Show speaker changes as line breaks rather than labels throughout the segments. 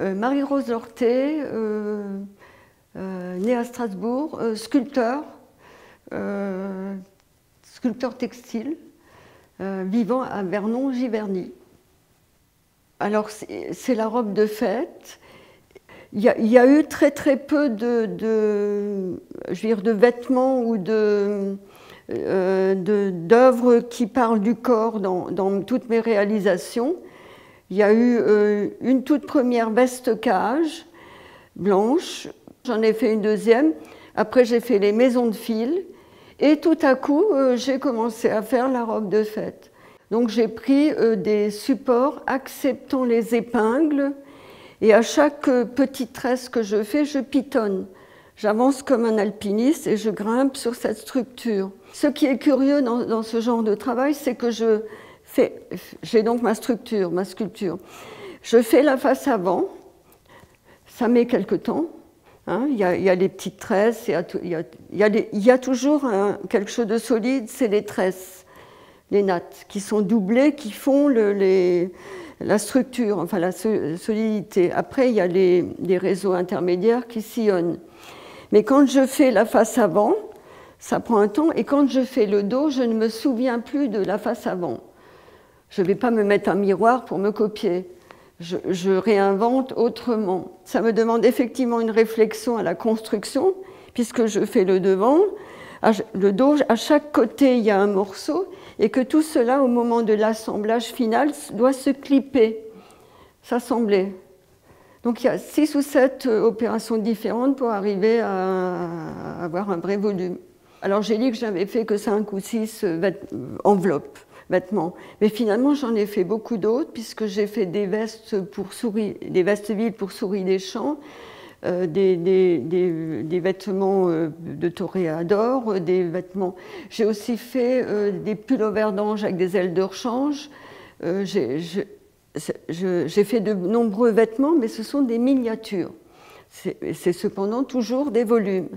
Euh, Marie-Rose Lorté, euh, euh, née à Strasbourg, sculpteur, sculpteur textile, vivant à Vernon-Giverny. Alors c'est la robe de fête. Il y, a, eu très peu de, vêtements ou de, d'œuvres qui parlent du corps dans toutes mes réalisations. Il y a eu euh, une toute première veste cage blanche, j'en ai fait une deuxième, après j'ai fait les maisons de fil, et tout à coup euh, j'ai commencé à faire la robe de fête. Donc j'ai pris euh, des supports acceptant les épingles, et à chaque petite tresse que je fais, je pitonne. J'avance comme un alpiniste et je grimpe sur cette structure. Ce qui est curieux dans, dans ce genre de travail, c'est que je j'ai donc ma structure, ma sculpture. Je fais la face avant, ça met quelque temps. Hein. il, y a, les petites tresses, il y a, toujours quelque chose de solide, c'est les tresses, les nattes, qui sont doublées, qui font la structure, enfin la solidité. Après, il y a les, les réseaux intermédiaires qui sillonnent. Mais quand je fais la face avant, ça prend un temps, et quand je fais le dos, je ne me souviens plus de la face avant. Je ne vais pas me mettre un miroir pour me copier. Je, réinvente autrement. Ça me demande effectivement une réflexion à la construction, puisque je fais le devant, le dos, à chaque côté il y a un morceau, et que tout cela, au moment de l'assemblage final, doit se clipper, s'assembler. Donc il y a six ou sept euh, opérations différentes pour arriver à avoir un vrai volume. Alors j'ai dit que j'avais fait que cinq ou six euh, enveloppes Mais finalement, j'en ai fait beaucoup d'autres, puisque j'ai fait des vestes pour souris, des vestes villes pour souris des champs, euh, des, vêtements euh, de toréador, des vêtements. J'ai aussi fait euh, des pulls d'ange avec des ailes de rechange. j'ai fait de nombreux vêtements, mais ce sont des miniatures. C'est cependant toujours des volumes.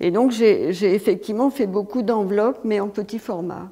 Et donc j'ai effectivement fait beaucoup d'enveloppes, mais en petit format.